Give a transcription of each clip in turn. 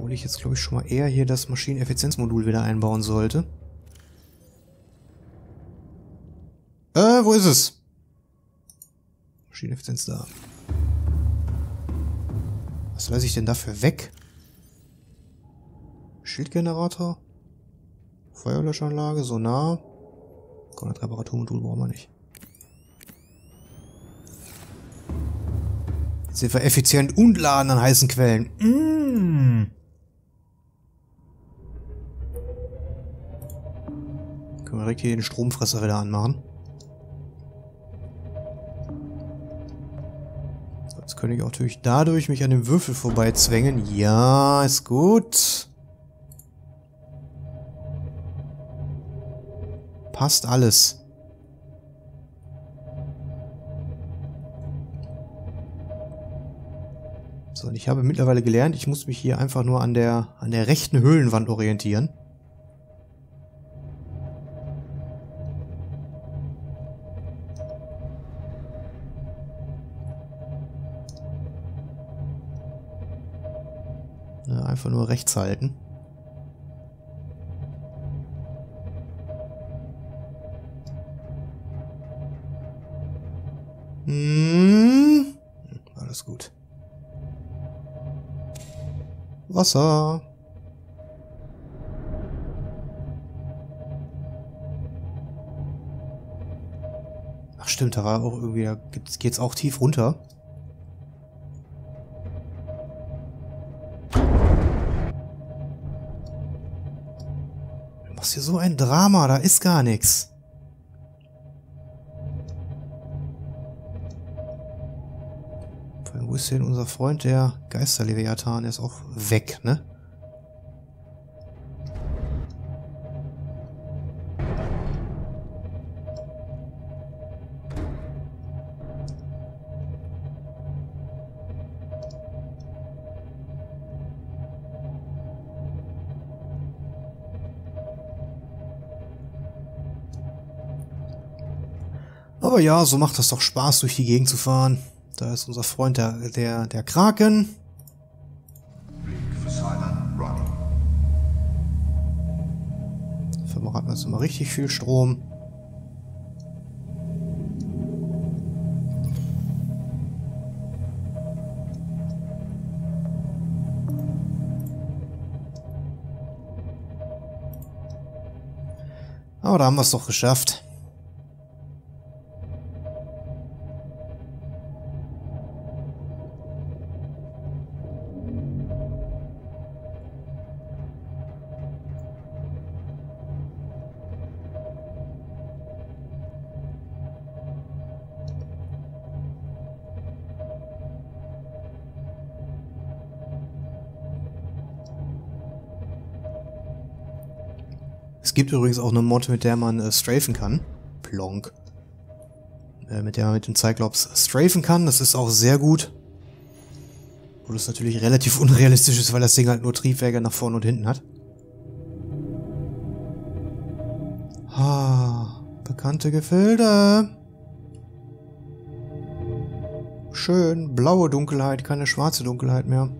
Obwohl ich jetzt, glaube ich, schon mal eher hier das Maschineneffizienzmodul wieder einbauen sollte. Äh, wo ist es? Maschineneffizienz da. Was lasse ich denn dafür weg? Schildgenerator? Feuerlöschanlage, Sonar. Reparaturmodul brauchen wir nicht. Jetzt sind wir effizient und laden an heißen Quellen. Mmh. Können wir direkt hier den Stromfresser wieder anmachen. Jetzt könnte ich auch natürlich dadurch mich an dem Würfel vorbeizwängen. Ja, ist gut. Passt alles. So, und ich habe mittlerweile gelernt, ich muss mich hier einfach nur an der, an der rechten Höhlenwand orientieren. Ja, einfach nur rechts halten. Hm, alles gut. Wasser. Ach stimmt, da war auch irgendwie, da geht's auch tief runter. Machst hier so ein Drama, da ist gar nichts. Wo ist denn unser Freund, der Geisterleviathan? Der ist auch weg, ne? Ja, so macht das doch Spaß, durch die Gegend zu fahren. Da ist unser Freund der, der, der Kraken. Verbraten wir jetzt immer richtig viel Strom. Aber da haben wir es doch geschafft. Es gibt übrigens auch eine Mod, mit der man äh, strafen kann. Plonk. Äh, mit der man mit dem Cyclops strafen kann. Das ist auch sehr gut. Wo das natürlich relativ unrealistisch ist, weil das Ding halt nur Triebwerke nach vorne und hinten hat. Ah, bekannte Gefilde. Schön, blaue Dunkelheit, keine schwarze Dunkelheit mehr.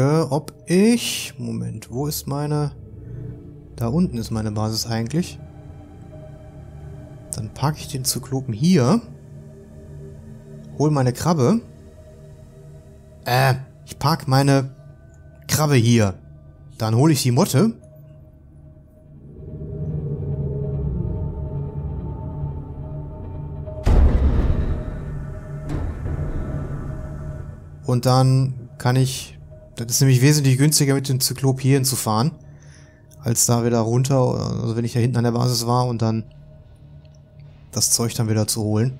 Überlege, ob ich... Moment, wo ist meine... Da unten ist meine Basis eigentlich. Dann packe ich den Zyklopen hier. Hol meine Krabbe. Äh, ich park meine Krabbe hier. Dann hole ich die Motte. Und dann kann ich... Das ist nämlich wesentlich günstiger mit dem Zyklop hier hinzufahren, als da wieder runter, also wenn ich da hinten an der Basis war und dann das Zeug dann wieder zu holen.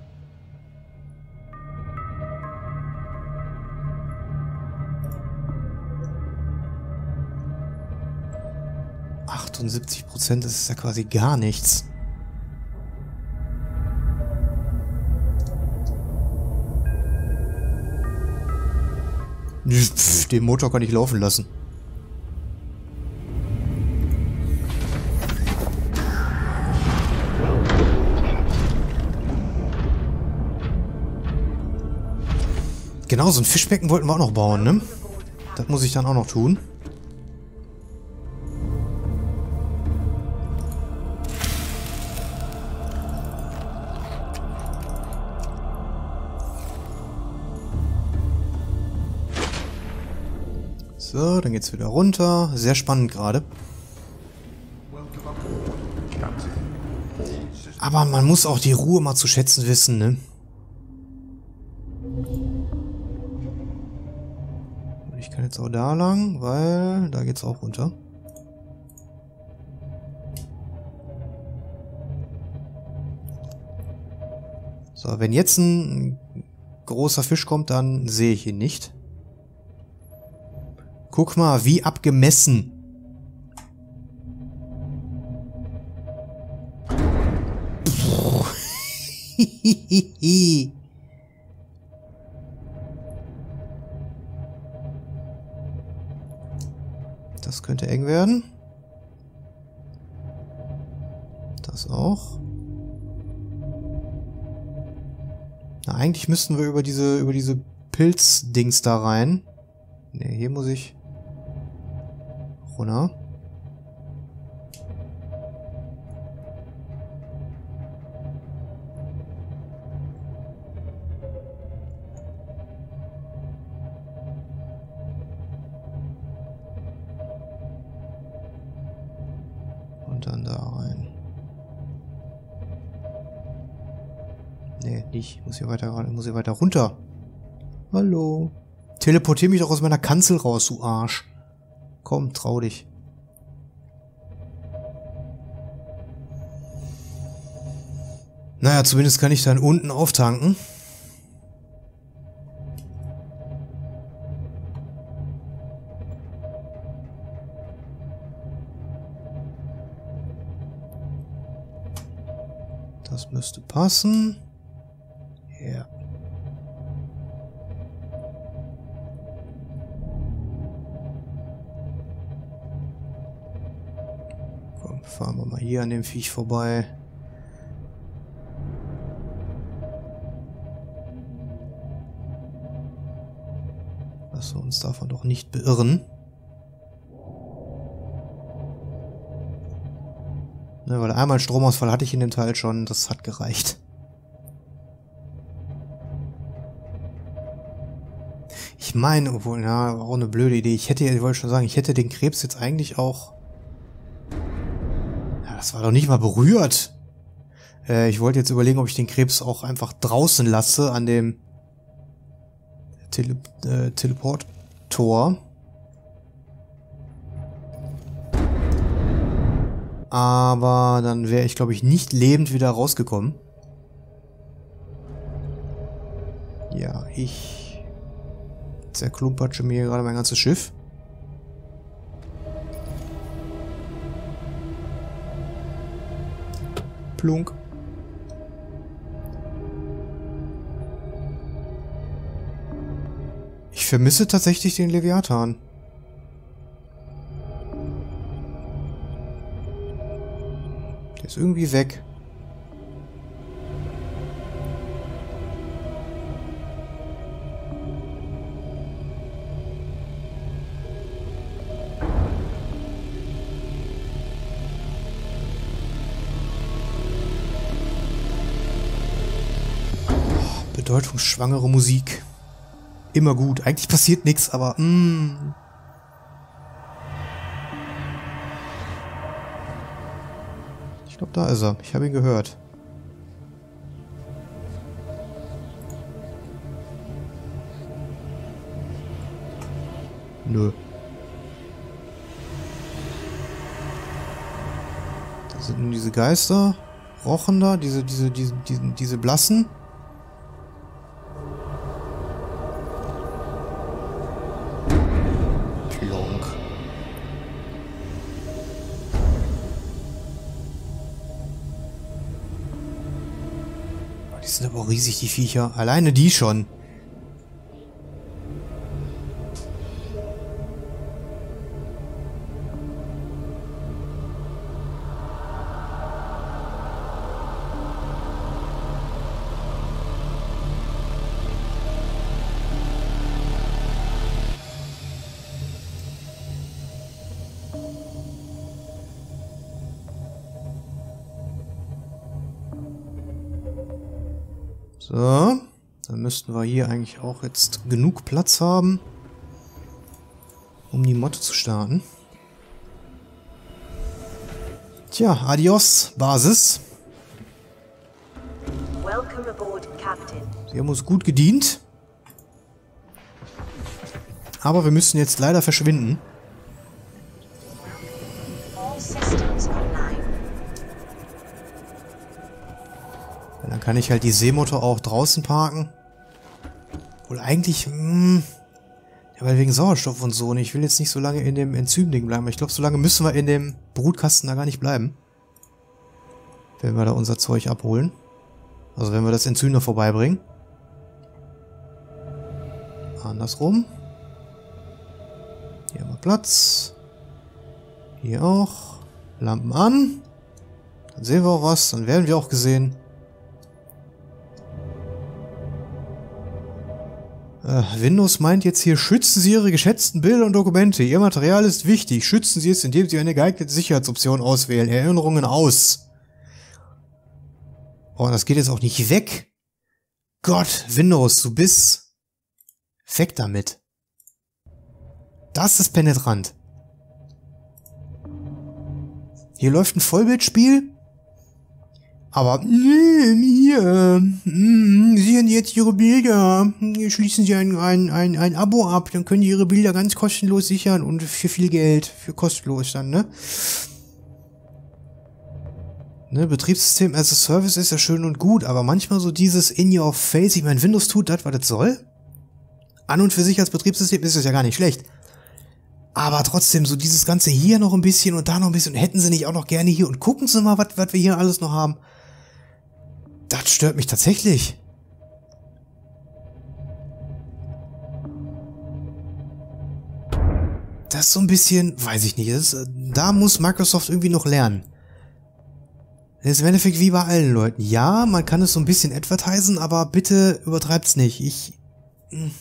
78 Prozent, das ist ja quasi gar nichts. Den Motor kann ich laufen lassen. Genau, so ein Fischbecken wollten wir auch noch bauen, ne? Das muss ich dann auch noch tun. So, dann geht's wieder runter. Sehr spannend gerade. Aber man muss auch die Ruhe mal zu schätzen wissen, ne? Ich kann jetzt auch da lang, weil da geht's auch runter. So, wenn jetzt ein großer Fisch kommt, dann sehe ich ihn nicht. Guck mal, wie abgemessen. das könnte eng werden. Das auch. Na, eigentlich müssten wir über diese, über diese Pilzdings da rein. Ne, hier muss ich runter. Und dann da rein. Nee, nicht. Muss hier weiter, muss hier weiter runter. Hallo. Teleportier mich doch aus meiner Kanzel raus, du Arsch. Komm, trau dich. Naja, zumindest kann ich dann unten auftanken. Das müsste passen. Hier an dem Viech vorbei. Wir uns davon doch nicht beirren. Ne, weil einmal Stromausfall hatte ich in dem Teil schon, das hat gereicht. Ich meine, obwohl, ja, auch eine blöde Idee. Ich hätte, ich wollte schon sagen, ich hätte den Krebs jetzt eigentlich auch das war doch nicht mal berührt. Äh, ich wollte jetzt überlegen, ob ich den Krebs auch einfach draußen lasse an dem Tele äh, Teleporttor. Aber dann wäre ich, glaube ich, nicht lebend wieder rausgekommen. Ja, ich zerklumpatsche mir gerade mein ganzes Schiff. Plunk. Ich vermisse tatsächlich den Leviathan. Der ist irgendwie weg. Bedeutungsschwangere Musik. Immer gut. Eigentlich passiert nichts, aber mm. Ich glaube, da ist er. Ich habe ihn gehört. Nö. Da sind nun diese Geister. Rochen da, diese, diese, diese, diese, diese blassen. Riesig, die Viecher. Alleine die schon. So, dann müssten wir hier eigentlich auch jetzt genug Platz haben, um die Motte zu starten. Tja, adios, Basis. Sie haben uns gut gedient. Aber wir müssen jetzt leider verschwinden. Dann kann ich halt die Seemotor auch draußen parken. Wohl eigentlich, mh, hm, ja, weil wegen Sauerstoff und so. Und ich will jetzt nicht so lange in dem Enzymding bleiben. Ich glaube, so lange müssen wir in dem Brutkasten da gar nicht bleiben. Wenn wir da unser Zeug abholen. Also wenn wir das Enzym noch vorbeibringen. Andersrum. Hier haben wir Platz. Hier auch. Lampen an. Dann sehen wir auch was. Dann werden wir auch gesehen. Windows meint jetzt hier, schützen Sie Ihre geschätzten Bilder und Dokumente. Ihr Material ist wichtig. Schützen Sie es, indem Sie eine geeignete Sicherheitsoption auswählen. Erinnerungen aus. Oh, das geht jetzt auch nicht weg. Gott, Windows, du bist... Weg damit. Das ist penetrant. Hier läuft ein Vollbildspiel. Aber hier, hm, sehen jetzt Ihre Bilder. Schließen Sie ein, ein, ein, ein Abo ab, dann können Sie Ihre Bilder ganz kostenlos sichern und für viel Geld, für kostenlos dann, ne? Ne, Betriebssystem as a Service ist ja schön und gut, aber manchmal so dieses in your face, ich meine, Windows tut das, was das soll. An und für sich als Betriebssystem ist es ja gar nicht schlecht. Aber trotzdem, so dieses Ganze hier noch ein bisschen und da noch ein bisschen, hätten sie nicht auch noch gerne hier und gucken sie mal, was wir hier alles noch haben. Das stört mich tatsächlich. Das ist so ein bisschen, weiß ich nicht, ist, da muss Microsoft irgendwie noch lernen. Das ist im Endeffekt wie bei allen Leuten. Ja, man kann es so ein bisschen advertisen, aber bitte übertreibt's nicht. Ich... Hm.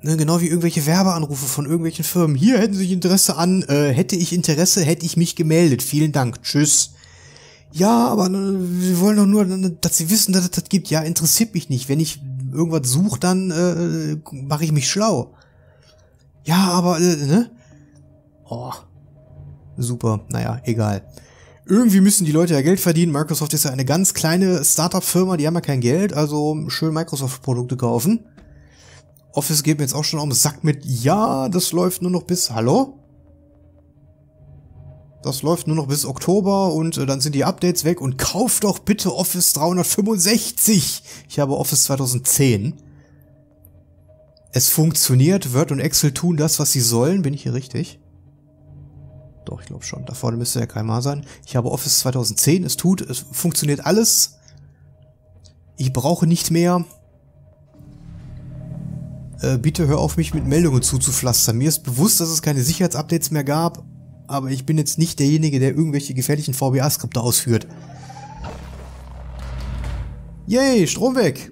Ne, genau wie irgendwelche Werbeanrufe von irgendwelchen Firmen. Hier hätten Sie Interesse an, äh, hätte ich Interesse, hätte ich mich gemeldet. Vielen Dank. Tschüss. Ja, aber äh, wir wollen doch nur, dass sie wissen, dass es das gibt. Ja, interessiert mich nicht. Wenn ich irgendwas suche, dann äh, mache ich mich schlau. Ja, aber, äh, ne? Oh. Super. Naja, egal. Irgendwie müssen die Leute ja Geld verdienen. Microsoft ist ja eine ganz kleine Startup-Firma, die haben ja kein Geld, also schön Microsoft-Produkte kaufen. Office geht mir jetzt auch schon um Sack mit, ja, das läuft nur noch bis, hallo? Das läuft nur noch bis Oktober und äh, dann sind die Updates weg und kauft doch bitte Office 365. Ich habe Office 2010. Es funktioniert, Word und Excel tun das, was sie sollen. Bin ich hier richtig? Doch, ich glaube schon. Da vorne müsste kein Mal sein. Ich habe Office 2010, es tut, es funktioniert alles. Ich brauche nicht mehr. Äh, bitte hör auf, mich mit Meldungen zuzupflastern. Mir ist bewusst, dass es keine Sicherheitsupdates mehr gab, aber ich bin jetzt nicht derjenige, der irgendwelche gefährlichen VBA-Skripte ausführt. Yay, Strom weg!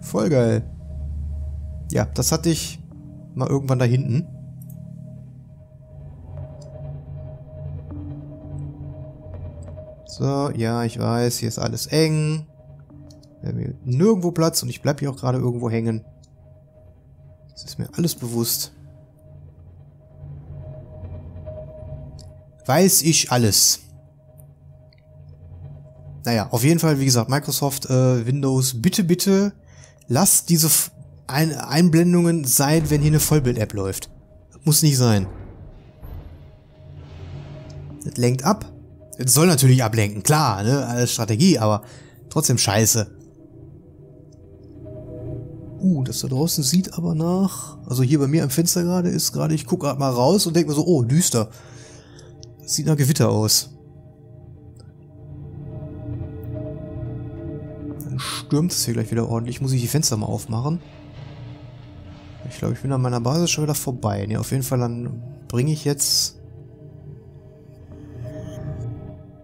Voll geil. Ja, das hatte ich mal irgendwann da hinten. So, ja, ich weiß, hier ist alles eng. Nirgendwo Platz und ich bleibe hier auch gerade irgendwo hängen. Das ist mir alles bewusst. Weiß ich alles. Naja, auf jeden Fall, wie gesagt, Microsoft, äh, Windows, bitte, bitte, lasst diese Ein Einblendungen sein, wenn hier eine Vollbild-App läuft. Muss nicht sein. Das lenkt ab. Das soll natürlich ablenken, klar, ne, als Strategie, aber trotzdem scheiße. Uh, das da draußen sieht aber nach... Also hier bei mir am Fenster gerade ist gerade, ich gucke gerade mal raus und denke mir so, oh, düster. Das sieht nach Gewitter aus. Dann stürmt es hier gleich wieder ordentlich. Muss ich die Fenster mal aufmachen. Ich glaube, ich bin an meiner Basis schon wieder vorbei. Ne, auf jeden Fall dann bringe ich jetzt...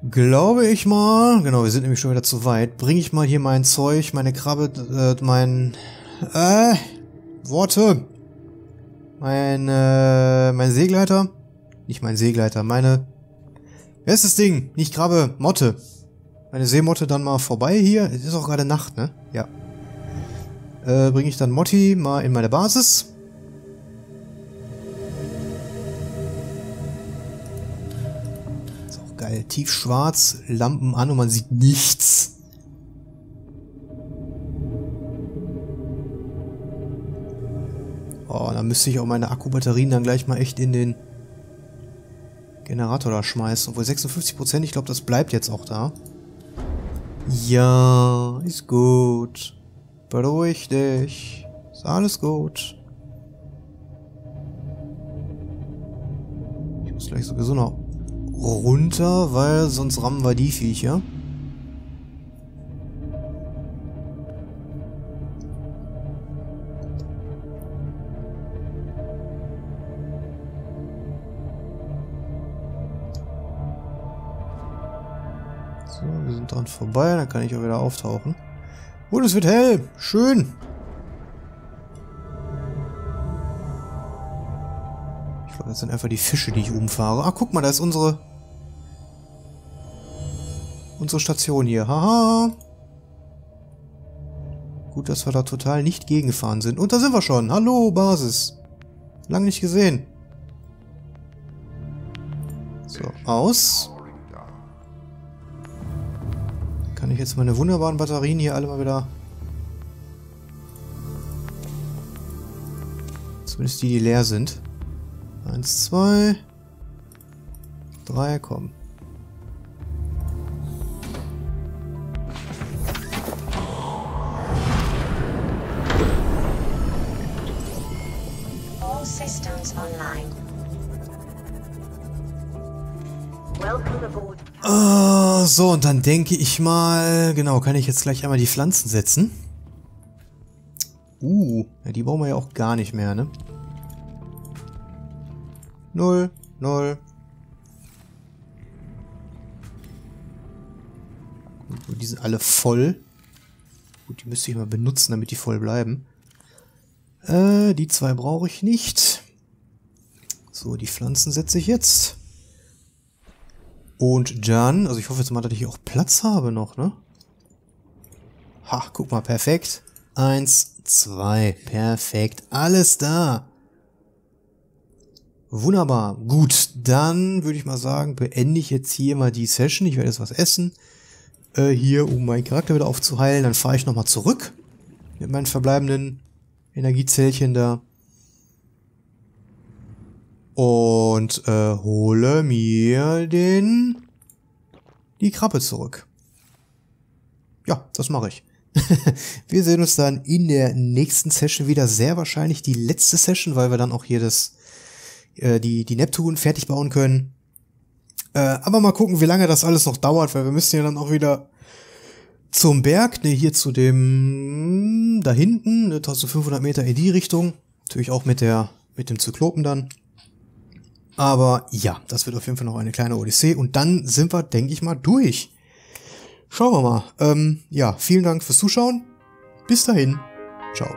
Glaube ich mal, genau, wir sind nämlich schon wieder zu weit, bringe ich mal hier mein Zeug, meine Krabbe, äh, mein... Äh, Worte. Mein, äh, mein Seegleiter. Nicht mein Seegleiter, meine... Wer ist das Ding? Nicht Krabbe, Motte. Meine Seemotte dann mal vorbei hier. Es ist auch gerade Nacht, ne? Ja. Äh, bringe ich dann Motti mal in meine Basis. Ist auch geil. Tiefschwarz, Lampen an und man sieht nichts. Oh, da müsste ich auch meine Akkubatterien dann gleich mal echt in den Generator da schmeißen. Obwohl 56%, ich glaube, das bleibt jetzt auch da. Ja, ist gut. Beruhig dich. Ist alles gut. Ich muss gleich sowieso noch runter, weil sonst rammen wir die Viecher. So, wir sind dran vorbei, dann kann ich auch wieder auftauchen. Und es wird hell. Schön. Ich glaube, das sind einfach die Fische, die ich umfahre. Ah, guck mal, da ist unsere... Unsere Station hier. Haha. Gut, dass wir da total nicht gegengefahren sind. Und da sind wir schon. Hallo, Basis. Lang nicht gesehen. So, aus. Kann ich jetzt meine wunderbaren Batterien hier alle mal wieder... Zumindest die, die leer sind. Eins, zwei... Drei, komm. So, und dann denke ich mal, genau, kann ich jetzt gleich einmal die Pflanzen setzen. Uh, ja, die brauchen wir ja auch gar nicht mehr, ne? Null, null. Gut, die sind alle voll. Gut, die müsste ich mal benutzen, damit die voll bleiben. Äh, die zwei brauche ich nicht. So, die Pflanzen setze ich jetzt. Und dann, also ich hoffe jetzt mal, dass ich hier auch Platz habe noch, ne? Ha, guck mal, perfekt. Eins, zwei, perfekt. Alles da. Wunderbar. Gut, dann würde ich mal sagen, beende ich jetzt hier mal die Session. Ich werde jetzt was essen. Äh, hier, um meinen Charakter wieder aufzuheilen. Dann fahre ich nochmal zurück. Mit meinen verbleibenden Energiezellchen da. Und äh, hole mir den die Krabbe zurück. Ja, das mache ich. wir sehen uns dann in der nächsten Session wieder. Sehr wahrscheinlich die letzte Session, weil wir dann auch hier das, äh, die, die Neptun fertig bauen können. Äh, aber mal gucken, wie lange das alles noch dauert, weil wir müssen ja dann auch wieder zum Berg, ne, hier zu dem, da hinten, ne, 1500 Meter in die Richtung. Natürlich auch mit der, mit dem Zyklopen dann. Aber ja, das wird auf jeden Fall noch eine kleine Odyssee und dann sind wir, denke ich mal, durch. Schauen wir mal. Ähm, ja, vielen Dank fürs Zuschauen. Bis dahin. Ciao.